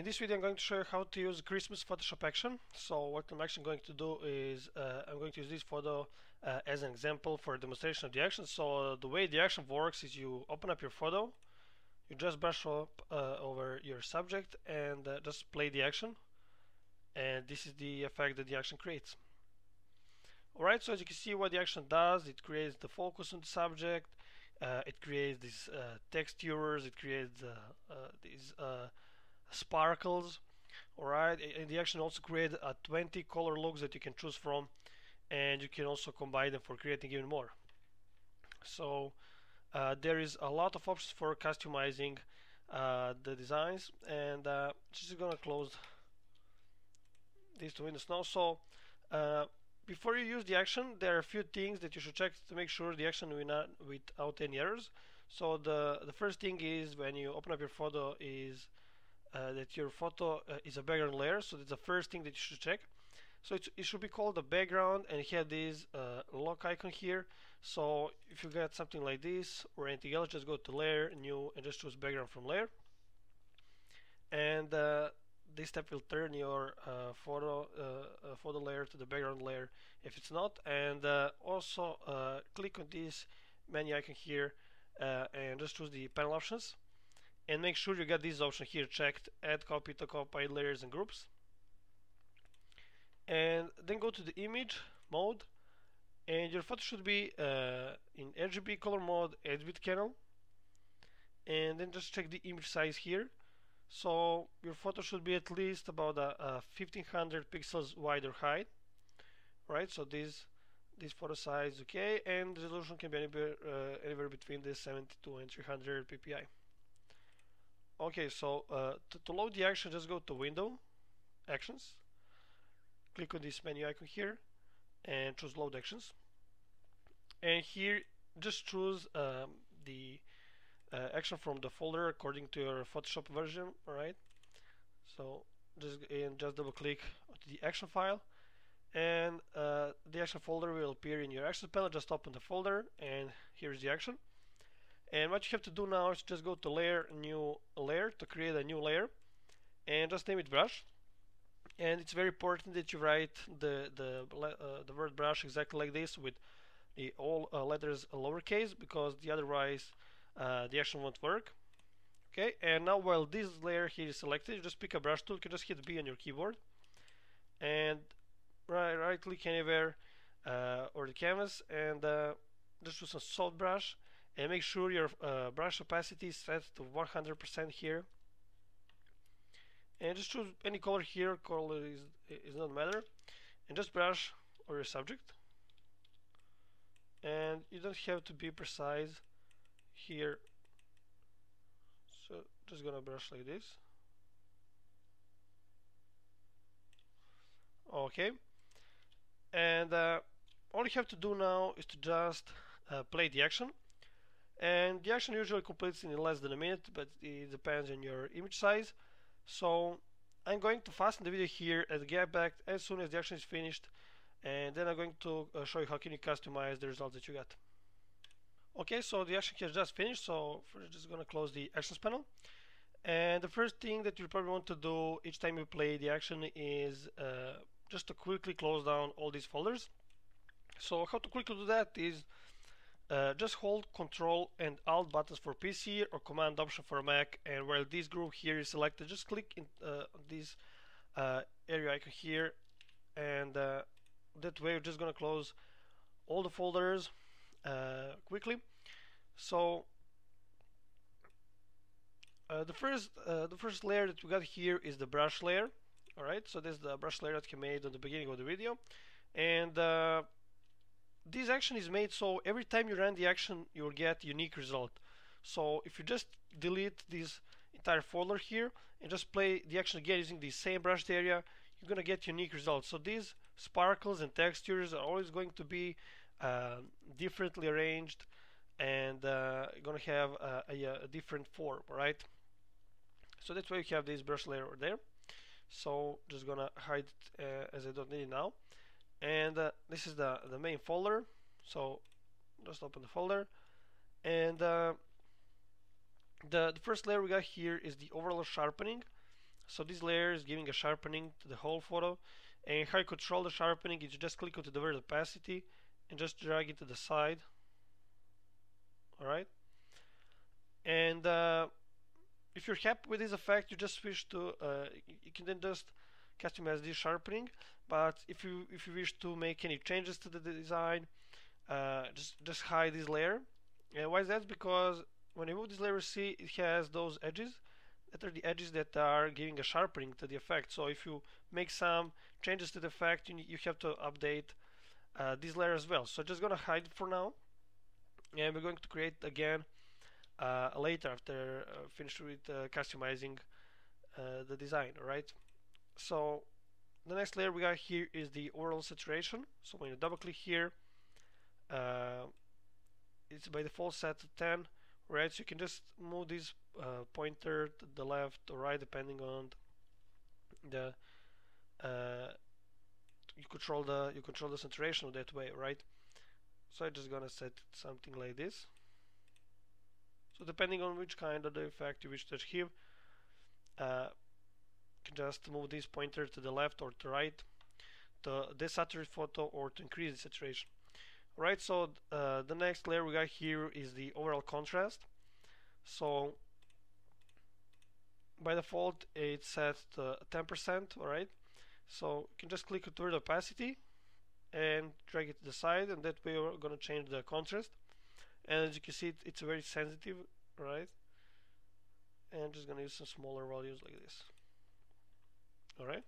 In this video I'm going to show you how to use Christmas Photoshop action. So what I'm actually going to do is uh, I'm going to use this photo uh, as an example for a demonstration of the action. So the way the action works is you open up your photo, you just brush up uh, over your subject and uh, just play the action and this is the effect that the action creates. Alright, so as you can see what the action does, it creates the focus on the subject, uh, it creates these uh, textures, it creates these sparkles alright and the action also create a 20 color looks that you can choose from and you can also combine them for creating even more. So uh, there is a lot of options for customizing uh, the designs and uh, just gonna close these two windows now. So uh, before you use the action there are a few things that you should check to make sure the action will not without any errors. So the the first thing is when you open up your photo is uh, that your photo uh, is a background layer so that's the first thing that you should check. So it should be called the background and have this uh, lock icon here. So if you get something like this or anything else just go to layer new and just choose background from layer. And uh, this step will turn your uh, photo uh, photo layer to the background layer if it's not. And also click on this menu icon here and just choose the panel options and make sure you get this option here checked. Add copy to copy layers and groups. And then go to the image mode. And your photo should be uh, in RGB color mode 8-bit channel and then just check the image size here. So your photo should be at least about a, a 1500 pixels wide or height right? So this this photo size okay? And resolution can be anywhere, uh, anywhere between the 72 and 300 ppi Okay, so uh, to, to, load the action, just go to Window, Actions, click on this menu icon here, and choose Load Actions. And here, just choose um, the uh, action from the folder according to your Photoshop version. Right. So just and just double click the action file, and uh, the action folder will appear in your action panel. Just open the folder, and here's the action and what you have to do now is just go to layer new layer to create a new layer and just name it brush. And it's very important that you write the the uh, the word brush exactly like this with the all uh, letters lowercase because the otherwise uh, the action won't work. Okay and now while this layer here is selected you just pick a brush tool. You can just hit B on your keyboard. And right right click anywhere uh, or the canvas and uh, just choose a soft brush and make sure your uh, brush opacity is set to 100% here. And just choose any color here color is, is not matter. And just brush over your subject. And you don't have to be precise here. So just gonna brush like this. Okay. And uh, all you have to do now is to just uh, play the action and the action usually completes in less than a minute but it depends on your image size. So I'm going to fasten the video here and get back as soon as the action is finished and then I'm going to uh, show you how can you customize the results that you get okay so the action has just finished so we're just gonna close the actions panel. And the first thing that you probably want to do each time you play the action is uh, just to quickly close down all these folders. So how to quickly do that is uh, just hold Control and Alt buttons for PC or Command Option for Mac and while this group here is selected just click in uh, this uh, area icon here and uh, that way we're just gonna close all the folders uh, quickly. So uh, the first the first layer that we got here is the brush layer. Alright so this is the brush layer that I made at the beginning of the video. And this action is made so every time you run the action you will get unique result. So if you just delete this entire folder here and just play the action again using the same brushed area you're gonna get unique results. So these sparkles and textures are always going to be uh, differently arranged and uh, gonna have a, a, a, different form right? So that's why you have this brush layer there. So just gonna hide it uh, as I don't need it now and uh, this is the the main folder. So just open the folder. And uh, the, the first layer we got here is the overall sharpening. So this layer is giving a sharpening to the whole photo. And how you control the sharpening is you just click on the word opacity and just drag it to the side. Alright? And uh, if you're happy with this effect you just switch to uh, you can then just customize this sharpening but if you if you wish to make any changes to the design uh, just just hide this layer. And why is that? Because when you move this layer see it has those edges that are the edges that are giving a sharpening to the effect. So if you make some changes to the effect you, you have to update uh, this layer as well. So just gonna hide it for now and we're going to create again uh, later after uh, finished with uh, customizing uh, the design right so the next layer we got here is the overall saturation. So when you double click here uh, it's by default set to 10 right? So you can just move this uh, pointer to the left or right depending on the uh, you control the you control the saturation that way right? So I'm just gonna set something like this. So depending on which kind of the effect you wish to achieve uh, just move this pointer to the left or to right to desaturate photo or to increase the saturation. Right so uh, the next layer we got here is the overall contrast. So by default it's set to 10% alright so you can just click on the opacity and drag it to the side and that way we're gonna change the contrast. And as you can see it's very sensitive right? And just gonna use some smaller values like this alright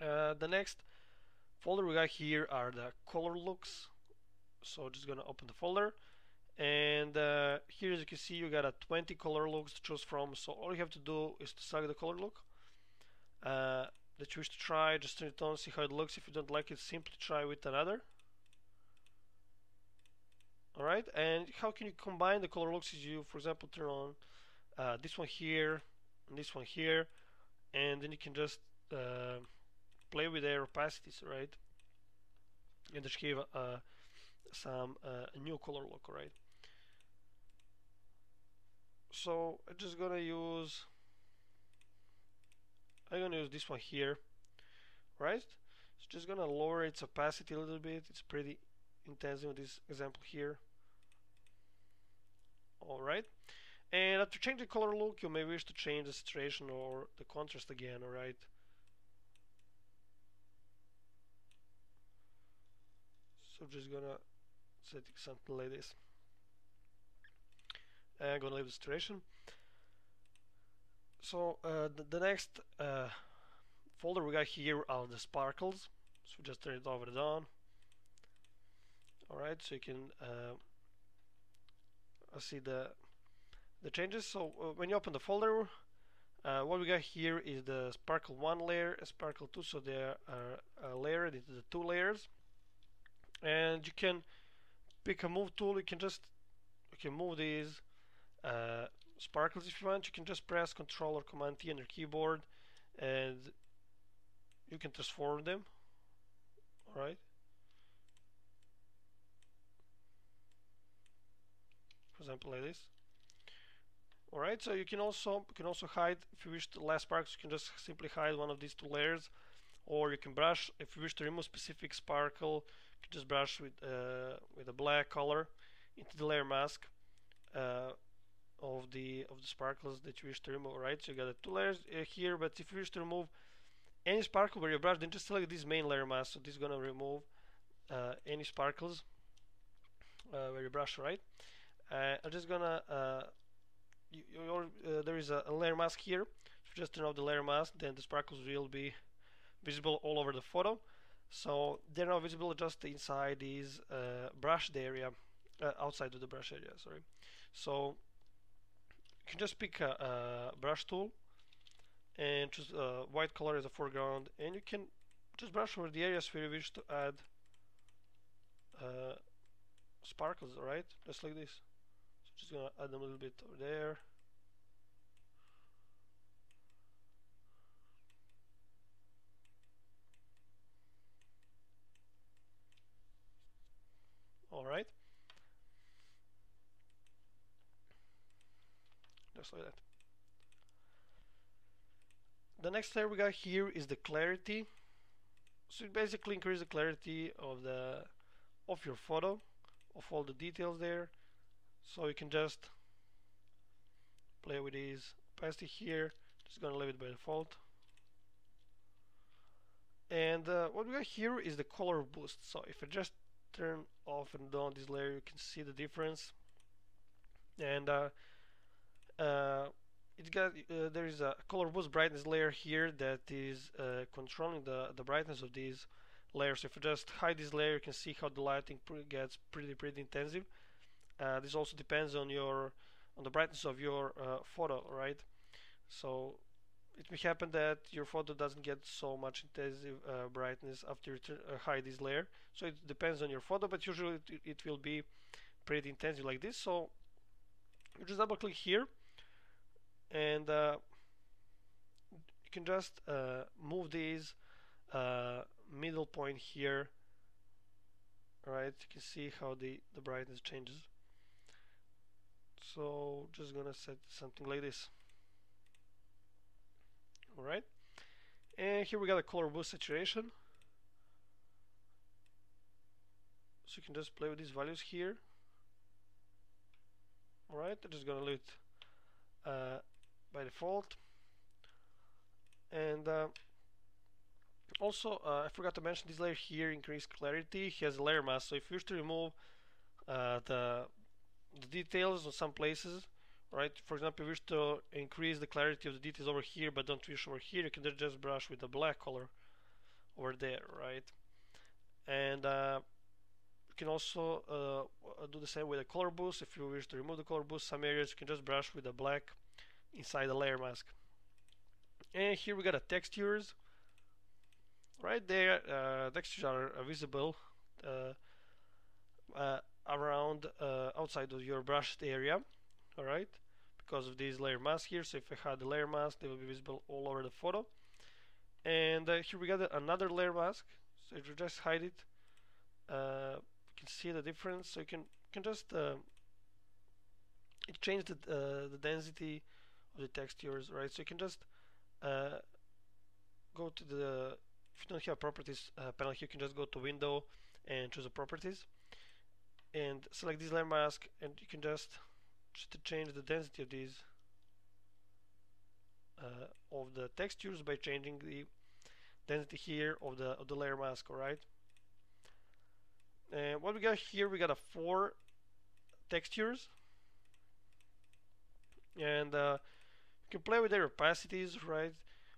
uh, the next folder we got here are the color looks. So just gonna open the folder. And uh, here as you can see you got a 20 color looks to choose from. So all you have to do is to select the color look. Uh, that you wish to try just turn it on see how it looks. If you don't like it simply try with another. Alright and how can you combine the color looks? Is you for example turn on uh, this one here and this one here and then you can just uh, play with their opacities right? And just give uh, some uh, new color look right? So I'm just gonna use I'm gonna use this one here right? It's just gonna lower its opacity a little bit. It's pretty intense in this example here. Alright and after changing the color look you may wish to change the saturation or the contrast again alright? So just gonna set something like this. And I'm gonna leave the saturation so uh, the, the, next uh, folder we got here are the sparkles. So just turn it over and on. Alright so you can uh, see the the changes. So uh, when you open the folder uh, what we got here is the sparkle 1 layer sparkle 2 so they are uh, layered into the two layers. And you can pick a move tool. You can just you can move these uh, sparkles if you want. You can just press Ctrl or Command T on your keyboard and you can transform them. Alright for example like this alright so you can also you can also hide. If you wish to less sparks you can just simply hide one of these two layers. Or you can brush. If you wish to remove specific sparkle you can just brush with uh, with a black color into the layer mask uh, of the of the sparkles that you wish to remove right? So you got the two layers uh, here but if you wish to remove any sparkle where you brush then just select this main layer mask. So this is gonna remove uh, any sparkles uh, where you brush right? Uh, I'm just gonna uh, you, you, there is a, a, layer mask here. So just turn off the layer mask then the sparkles will be visible all over the photo. So they're not visible just inside this brushed area outside of the brush area sorry. So you can just pick a, a brush tool and choose uh, white color as a foreground and you can just brush over the areas where you wish to add uh, sparkles right? Just like this just gonna add them a little bit over there. Alright just like that. The next layer we got here is the clarity. So it basically increases the clarity of the of your photo of all the details there so you can just play with these opacity here. Just gonna leave it by default. And uh, what we got here is the color boost. So if I just turn off and on this layer you can see the difference. And uh, uh, it got uh, there is a color boost brightness layer here that is uh, controlling the the brightness of these layers. If you just hide this layer you can see how the lighting gets pretty pretty intensive uh, this also depends on your on the brightness of your uh, photo right? So it may happen that your photo doesn't get so much intensive uh, brightness after you uh, hide this layer. So it depends on your photo but usually it, it will be pretty intensive like this. So you just double click here and uh, you can just uh, move these middle point here right? You can see how the the brightness changes so just gonna set something like this. Alright. And here we got a color boost saturation so you can just play with these values here. Alright I'm just gonna leave it uh, by default. And uh, also uh, I forgot to mention this layer here increase clarity. Has a layer mask so if you wish to remove uh, the, the details on some places right? For example you wish to increase the clarity of the details over here but don't wish over here you can just brush with the black color over there right? And uh, you can also uh, do the same with the color boost. If you wish to remove the color boost some areas you can just brush with the black inside the layer mask. And here we got a textures. Right there uh, textures are visible uh, uh, around uh, outside of your brushed area alright because of this layer mask here so if I had the layer mask they will be visible all over the photo. And uh, here we got another layer mask so if you just hide it uh, you can see the difference. So you can can just uh, it changed the, uh, the density of the textures right? So you can just uh, go to the if you don't have properties uh, panel here you can just go to window and choose the properties and select this layer mask and you can just just change the density of these uh, of the textures by changing the density here of the of the layer mask alright and what we got here we got a four textures. And uh, you can play with their opacities right?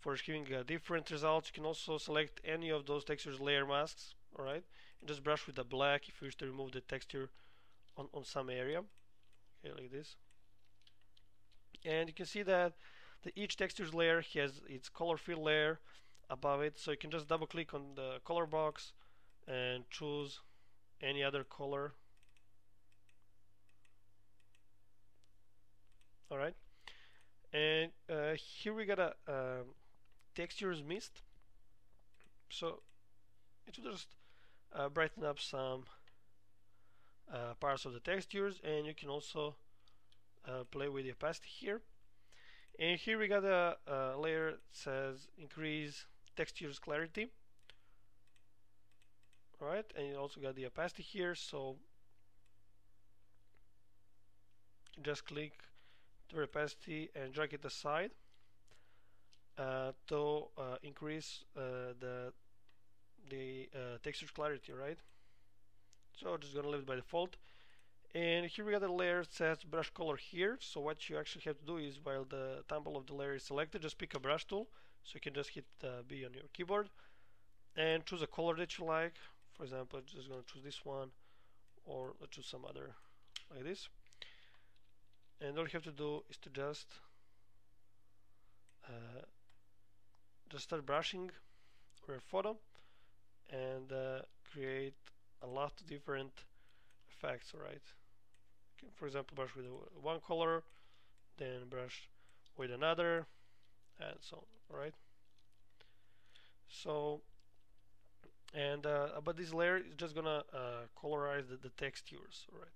For giving a different results you can also select any of those textures layer masks alright and just brush with the black if you wish to remove the texture on, on some area. Okay like this. And you can see that the each textures layer has its color fill layer above it. So you can just double click on the color box and choose any other color. Alright and uh, here we got a um, textures mist. So it will just uh, brighten up some uh, parts of the textures and you can also uh, play with the opacity here. And here we got a, a layer that says increase textures clarity. Alright, and you also got the opacity here, so just click the opacity and drag it aside uh, to uh, increase uh, the the uh, texture clarity, right? So just gonna leave it by default. And here we got a layer that says brush color here. So what you actually have to do is while the thumbnail of the layer is selected, just pick a brush tool. So you can just hit uh, B on your keyboard and choose a color that you like for example I'm just gonna choose this one or let's choose some other like this and all you have to do is to just uh, just start brushing your photo and uh, create a lot of different effects right? For example brush with one color then brush with another and so on right? So and uh, but this layer is just gonna uh, colorize the, the textures right?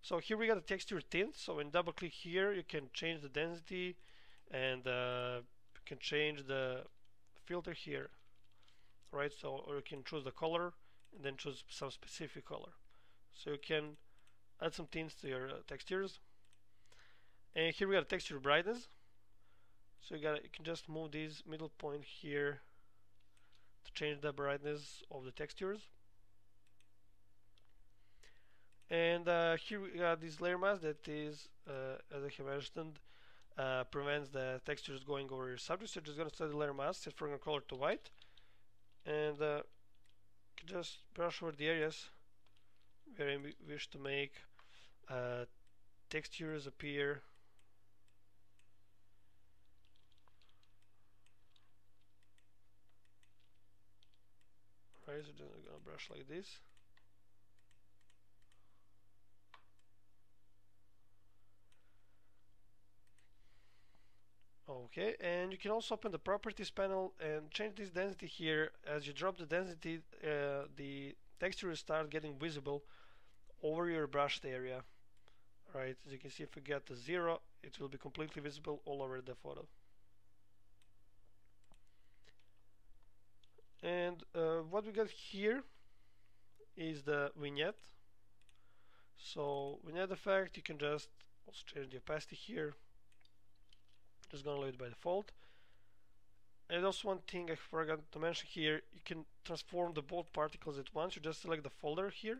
So here we got a texture tint so when double click here you can change the density and uh, you can change the filter here right? So or you can choose the color and then choose some specific color. So you can add some tints to your uh, textures. And here we got texture brightness. So you got you can just move this middle point here to change the brightness of the textures. And uh, here we got this layer mask that is uh, as I have mentioned uh, prevents the textures going over your subject. So you're just gonna set the layer mask set foreground color to white and uh, just brush over the areas where I wish to make uh, textures appear. Right so just gonna brush like this Okay, and you can also open the properties panel and change this density here. As you drop the density, uh, the texture will start getting visible over your brushed area. Right, as you can see, if we get to zero, it will be completely visible all over the photo. And uh, what we got here is the vignette. So vignette effect, you can just also change the opacity here just gonna leave it by default. And also one thing I forgot to mention here. You can transform the both particles at once. You just select the folder here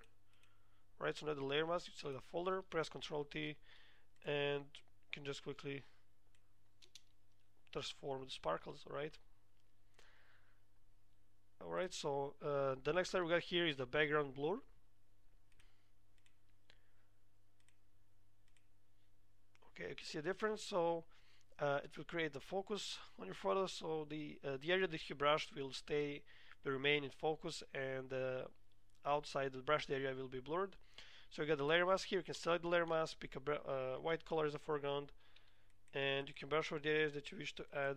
right? So now the layer mask you select the folder press ctrl T and you can just quickly transform the sparkles right? Alright so uh, the next layer we got here is the background blur. Okay you can see a difference. So uh, it will create the focus on your photo so the uh, the area that you brushed will stay will remain in focus and uh, outside the brushed area will be blurred. So you got the layer mask here. You can select the layer mask pick a uh, white color as a foreground and you can brush over the areas that you wish to add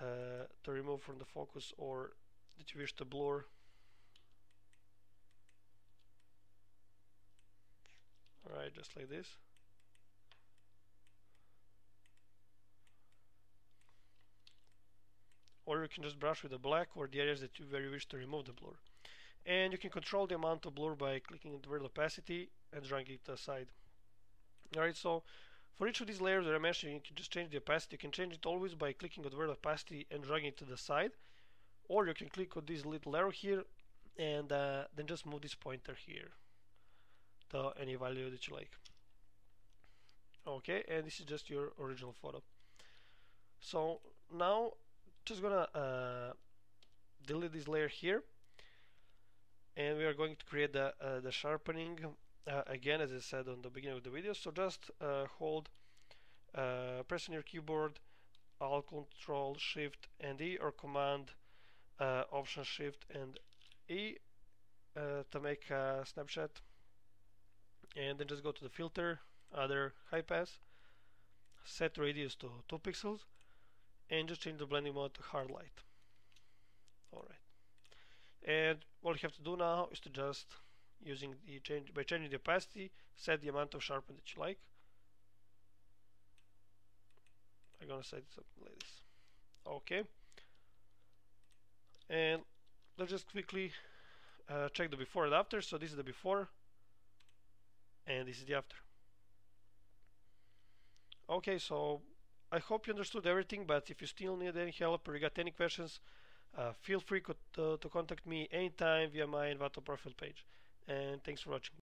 uh, to remove from the focus or that you wish to blur. Alright just like this you can just brush with the black or the areas that you very wish to remove the blur. And you can control the amount of blur by clicking the word opacity and dragging it aside. Alright so for each of these layers that I mentioned you can just change the opacity. You can change it always by clicking on the word opacity and dragging it to the side. Or you can click on this little arrow here and uh, then just move this pointer here to any value that you like. Okay and this is just your original photo. So now just gonna uh, delete this layer here. And we are going to create the, uh, the sharpening uh, again as I said on the beginning of the video. So just uh, hold uh, press on your keyboard alt control shift and E or command uh, option shift and E to make a snapshot. And then just go to the filter other high pass. Set radius to 2 pixels and just change the blending mode to hard light. Alright and all you have to do now is to just using the change by changing the opacity set the amount of sharpen that you like. I'm gonna set something like this. Okay. And let's just quickly uh, check the before and after. So this is the before and this is the after. Okay so I hope you understood everything, but if you still need any help or you got any questions, uh, feel free to, to contact me anytime via my Envato profile page. And thanks for watching.